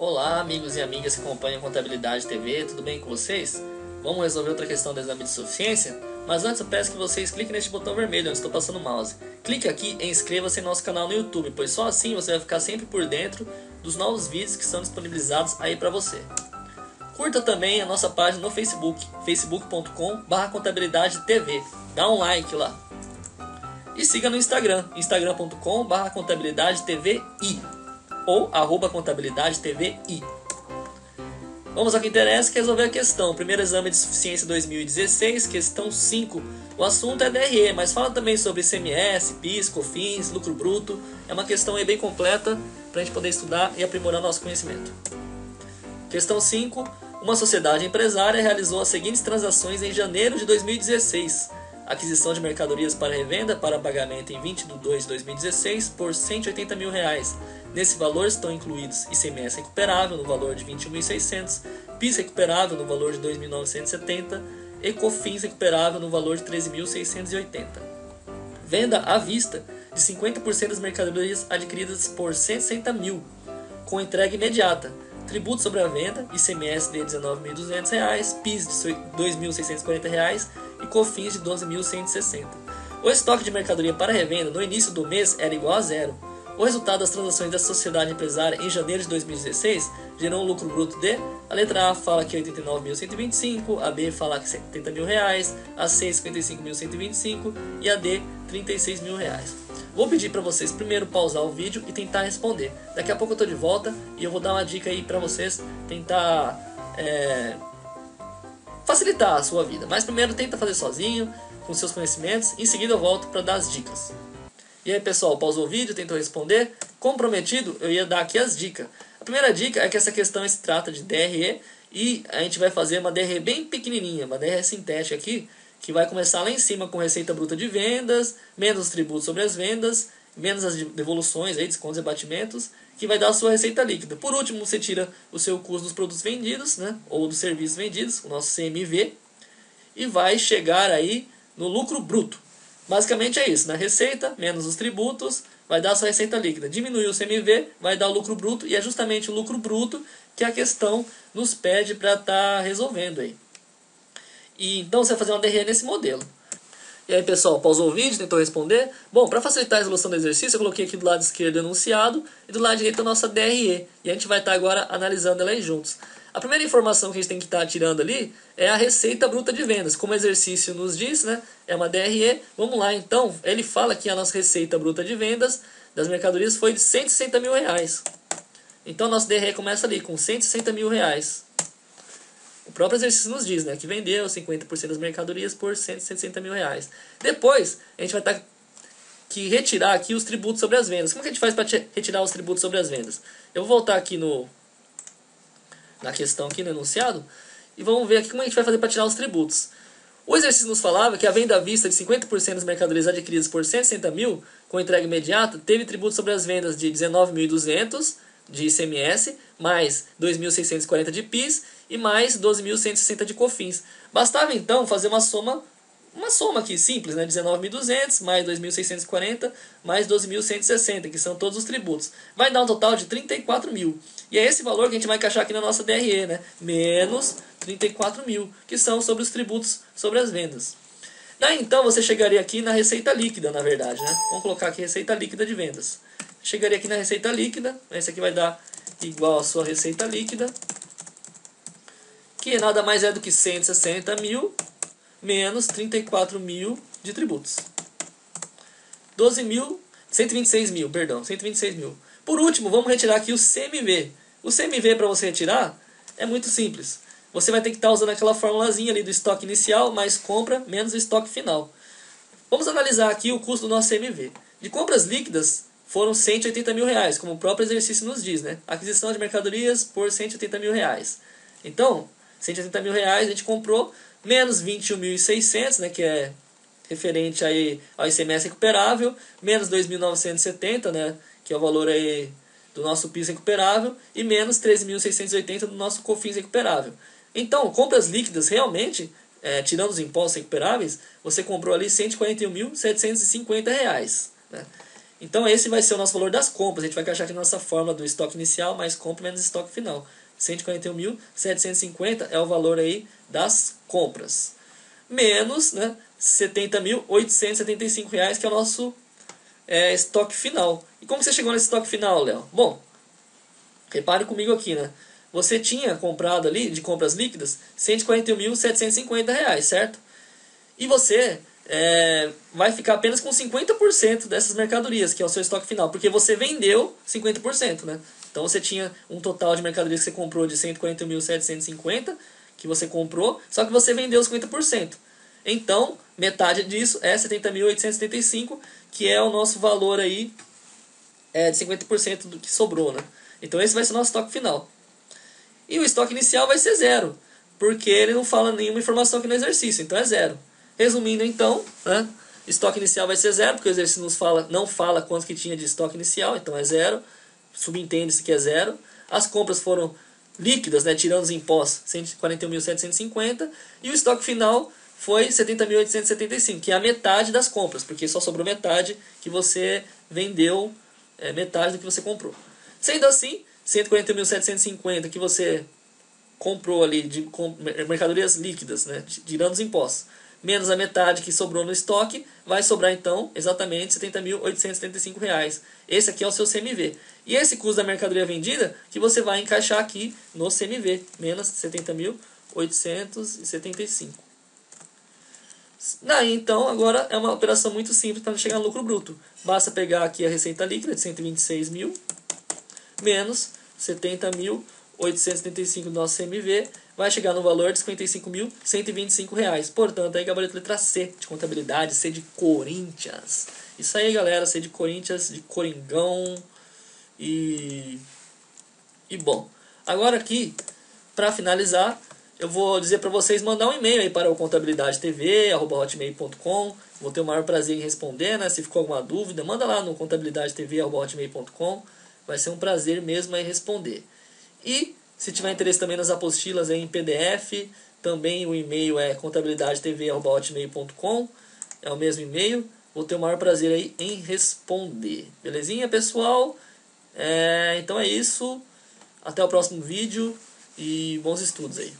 Olá, amigos e amigas que acompanham Contabilidade TV, tudo bem com vocês? Vamos resolver outra questão do exame de suficiência? Mas antes eu peço que vocês cliquem neste botão vermelho onde estou passando o mouse. Clique aqui e inscreva-se em nosso canal no YouTube, pois só assim você vai ficar sempre por dentro dos novos vídeos que são disponibilizados aí para você. Curta também a nossa página no Facebook, facebook.com.br contabilidade TV. Dá um like lá. E siga no Instagram, instagram.com.br contabilidade TVI ou arroba contabilidade TVI. Vamos ao que interessa, que é resolver a questão. Primeiro exame de suficiência 2016, questão 5. O assunto é DRE, mas fala também sobre ICMS, PIS, COFINS, lucro bruto. É uma questão bem completa para a gente poder estudar e aprimorar nosso conhecimento. Questão 5. Uma sociedade empresária realizou as seguintes transações em janeiro de 2016. Aquisição de mercadorias para revenda para pagamento em 20 de 2 de 2016 por 180 mil reais Nesse valor estão incluídos ICMS recuperável no valor de 21.600, PIS recuperável no valor de 2.970 e COFINS recuperável no valor de 13.680. Venda à vista de 50% das mercadorias adquiridas por 160 mil, com entrega imediata. Tributo sobre a venda, ICMS de R$ 19.200, PIS de R$ 2.640 e COFINS de R$ 12.160. O estoque de mercadoria para revenda no início do mês era igual a zero, o resultado das transações da sociedade empresária em janeiro de 2016 gerou um lucro bruto de a letra A fala que 89.125, a B fala que 70 mil reais, a C 55.125 e a D 36 mil reais. Vou pedir para vocês primeiro pausar o vídeo e tentar responder. Daqui a pouco eu estou de volta e eu vou dar uma dica aí para vocês tentar é, facilitar a sua vida. Mas primeiro tenta fazer sozinho, com seus conhecimentos, em seguida eu volto para dar as dicas. E aí, pessoal, pausou o vídeo, tentou responder. Comprometido, eu ia dar aqui as dicas. A primeira dica é que essa questão se trata de DRE e a gente vai fazer uma DRE bem pequenininha, uma DRE sintética aqui, que vai começar lá em cima com receita bruta de vendas, menos os tributos sobre as vendas, menos as devoluções, aí, descontos e abatimentos, que vai dar a sua receita líquida. Por último, você tira o seu custo dos produtos vendidos, né, ou dos serviços vendidos, o nosso CMV, e vai chegar aí no lucro bruto. Basicamente é isso, na né? receita menos os tributos vai dar a sua receita líquida. Diminuir o CMV vai dar o lucro bruto e é justamente o lucro bruto que a questão nos pede para estar tá resolvendo aí. E então você vai fazer uma DRE nesse modelo. E aí, pessoal, pausou o vídeo, tentou responder? Bom, para facilitar a resolução do exercício, eu coloquei aqui do lado esquerdo enunciado e do lado direito a nossa DRE. E a gente vai estar agora analisando ela aí juntos. A primeira informação que a gente tem que estar tirando ali é a receita bruta de vendas. Como o exercício nos diz, né? É uma DRE. Vamos lá, então. Ele fala que a nossa receita bruta de vendas das mercadorias foi de 160 mil reais. Então, nosso DRE começa ali com 160 mil reais. O próprio exercício nos diz, né? Que vendeu 50% das mercadorias por 160 mil reais. Depois, a gente vai estar tá que retirar aqui os tributos sobre as vendas. Como que a gente faz para retirar os tributos sobre as vendas? Eu vou voltar aqui no na questão aqui no enunciado, e vamos ver aqui como a gente vai fazer para tirar os tributos. O exercício nos falava que a venda à vista de 50% das mercadorias adquiridas por 160 mil, com entrega imediata, teve tributo sobre as vendas de 19.200 de ICMS, mais 2.640 de PIS e mais 12.160 de COFINS. Bastava então fazer uma soma uma soma aqui simples, né? 19.200 mais 2.640 mais 12.160, que são todos os tributos. Vai dar um total de 34 mil. E é esse valor que a gente vai encaixar aqui na nossa DRE, né? Menos 34 mil, que são sobre os tributos sobre as vendas. Daí então você chegaria aqui na receita líquida, na verdade, né? Vamos colocar aqui receita líquida de vendas. Chegaria aqui na receita líquida, esse aqui vai dar igual a sua receita líquida, que nada mais é do que 160 mil menos 34 mil de tributos. 12 mil, 126 mil, perdão, 126 mil. Por último, vamos retirar aqui o CMV. O CMV para você retirar é muito simples. Você vai ter que estar tá usando aquela formulazinha ali do estoque inicial mais compra menos o estoque final. Vamos analisar aqui o custo do nosso CMV. De compras líquidas foram 180 mil reais, como o próprio exercício nos diz, né? Aquisição de mercadorias por 180 mil reais. Então, 180 mil reais a gente comprou, menos 21.600, né, que é referente aí ao ICMS recuperável, menos 2.970, né, que é o valor aí do nosso PIS recuperável, e menos 13.680 do nosso COFINS recuperável. Então, compras líquidas realmente, é, tirando os impostos recuperáveis, você comprou ali R$ 141.750. Né? Então esse vai ser o nosso valor das compras. A gente vai encaixar aqui na nossa fórmula do estoque inicial mais compra menos estoque final. 141.750 é o valor aí das compras. Menos né, 70.875 reais, que é o nosso é, estoque final. E como você chegou nesse estoque final, Léo? Bom, repare comigo aqui, né? Você tinha comprado ali, de compras líquidas, 141.750 reais, certo? E você é, vai ficar apenas com 50% dessas mercadorias, que é o seu estoque final, porque você vendeu 50%, né? Então você tinha um total de mercadorias que você comprou de 140.750, que você comprou, só que você vendeu 50%. Então, metade disso é 70.875, que é o nosso valor aí é, de 50% do que sobrou, né? Então esse vai ser o nosso estoque final. E o estoque inicial vai ser zero, porque ele não fala nenhuma informação aqui no exercício, então é zero. Resumindo então, né? Estoque inicial vai ser zero, porque o exercício nos fala, não fala quanto que tinha de estoque inicial, então é zero subentende-se que é zero. As compras foram líquidas, né, tirando os impostos, 141.750. E o estoque final foi 70.875, que é a metade das compras, porque só sobrou metade que você vendeu, é, metade do que você comprou. Sendo assim, 140.750 que você comprou ali de mercadorias líquidas, né, tirando os impostos menos a metade que sobrou no estoque, vai sobrar então exatamente R$ 70.875. Esse aqui é o seu CMV. E esse custo da mercadoria vendida que você vai encaixar aqui no CMV, menos 70.875. Daí então, agora é uma operação muito simples para chegar no lucro bruto. Basta pegar aqui a receita líquida de 126 mil, menos 70.875 do nosso CMV, vai chegar no valor de R$ 55.125. Portanto, aí gabarito letra C de contabilidade, C de Corinthians. Isso aí, galera, C de Corinthians, de Coringão. E e bom, agora aqui para finalizar, eu vou dizer para vocês mandar um e-mail aí para o contabilidadetv@hotmail.com. Vou ter o maior prazer em responder, né? Se ficou alguma dúvida, manda lá no contabilidadetv@hotmail.com. Vai ser um prazer mesmo aí responder. E se tiver interesse também nas apostilas em PDF, também o e-mail é contabilidadetv.com, é o mesmo e-mail. Vou ter o maior prazer aí em responder. Belezinha, pessoal? É, então é isso. Até o próximo vídeo e bons estudos aí.